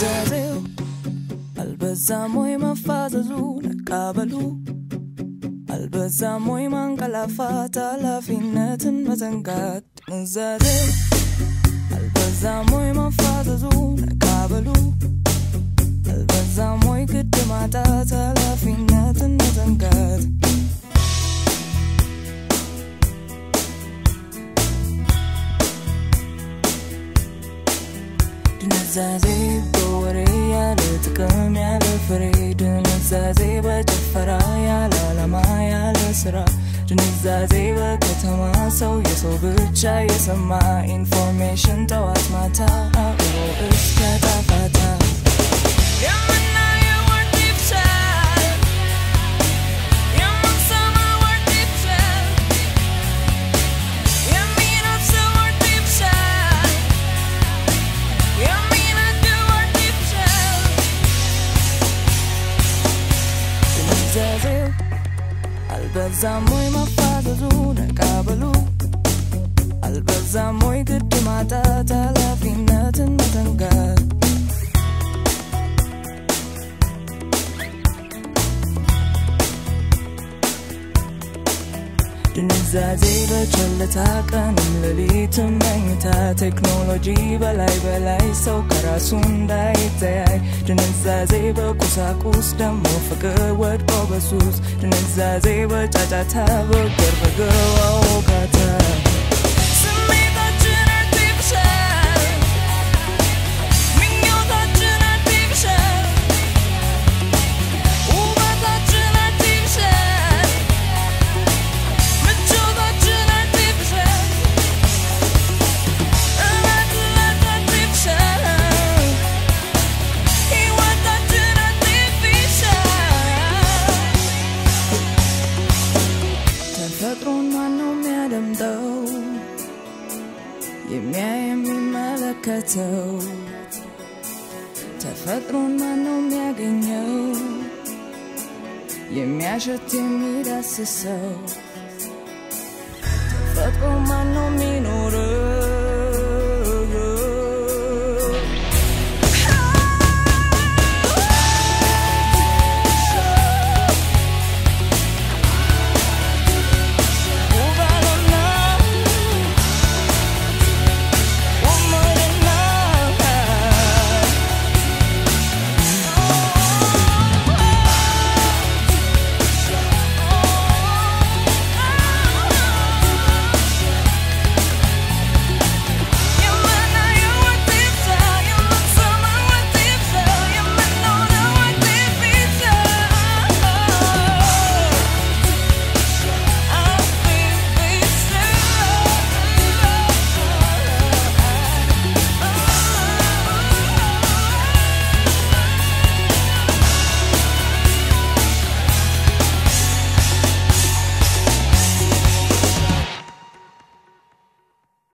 ዛሬው አልበዛም ወይ መፋዘዙ ነቃበሉ አልበዛም ወይ ማንቀላፋት ኃላፊነትን መዘንጋት ምዛሬው አልበዛም ወይ መፋዘዙ ነቃበሉ አልበዛም ወይ ግድ ማጣት ኃላፊነትን መዘንጋት ድንዛዜ በወሬ ያለ ጥቅም ያለ ፍሬ ድንዛዜ በጭፈራ ያለ ዓላማ ያለ ስራ ድንዛዜ በከተማ ሰው የሰው ብቻ የሰማ information ጠዋት ማታ አእምሮ እስኪያጣ ፋታ አልበዛም ወይ መፋዘዙ ነቃበሉ አልበዛም ወይ ግድ ማጣት ድንዛዜ በቸልታ ቀንም ሌሊትም መኝታ ቴክኖሎጂ በላይ በላይ ሰው ከራሱ እንዳይተያይ። ድንዛዜ በቁሳቁስ ደሞ ፍቅር ወድቆ በሱስ። ድንዛዜ በጫጫታ በግርግር ዋውካታ بمياه ملكته تفكر منهم يجنوا يمياشة ميرا سيسو تفكر منهم ينوروا